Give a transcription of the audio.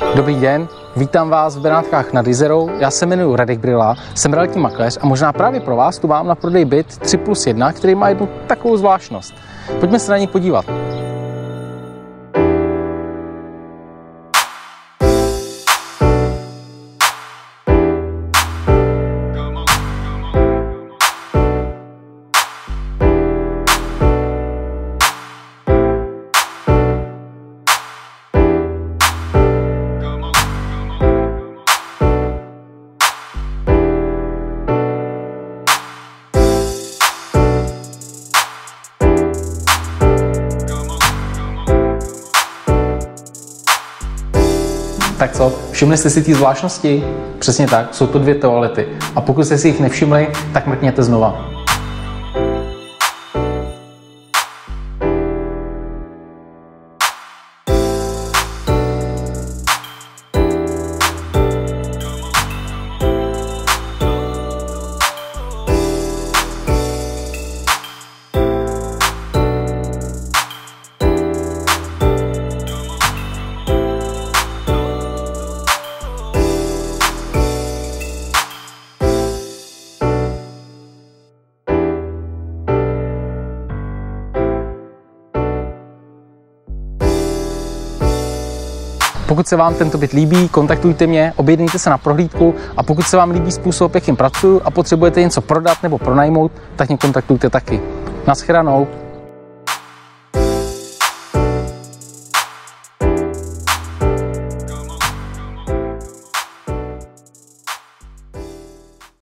Dobrý den, vítám vás v Benátkách nad Jizerou. Já se jmenuji Radek Brila, jsem realitní makléř a možná právě pro vás tu mám na prodej byt 3 plus 1, který má jednu takovou zvláštnost. Pojďme se na něj podívat. Tak co, všimli jste si té zvláštnosti? Přesně tak, jsou to dvě toalety. A pokud jste si jich nevšimli, tak mrkněte znova. Pokud se vám tento byt líbí, kontaktujte mě, objednejte se na prohlídku a pokud se vám líbí způsob, jakým pracuji a potřebujete něco prodat nebo pronajmout, tak mě kontaktujte taky. Naschledanou.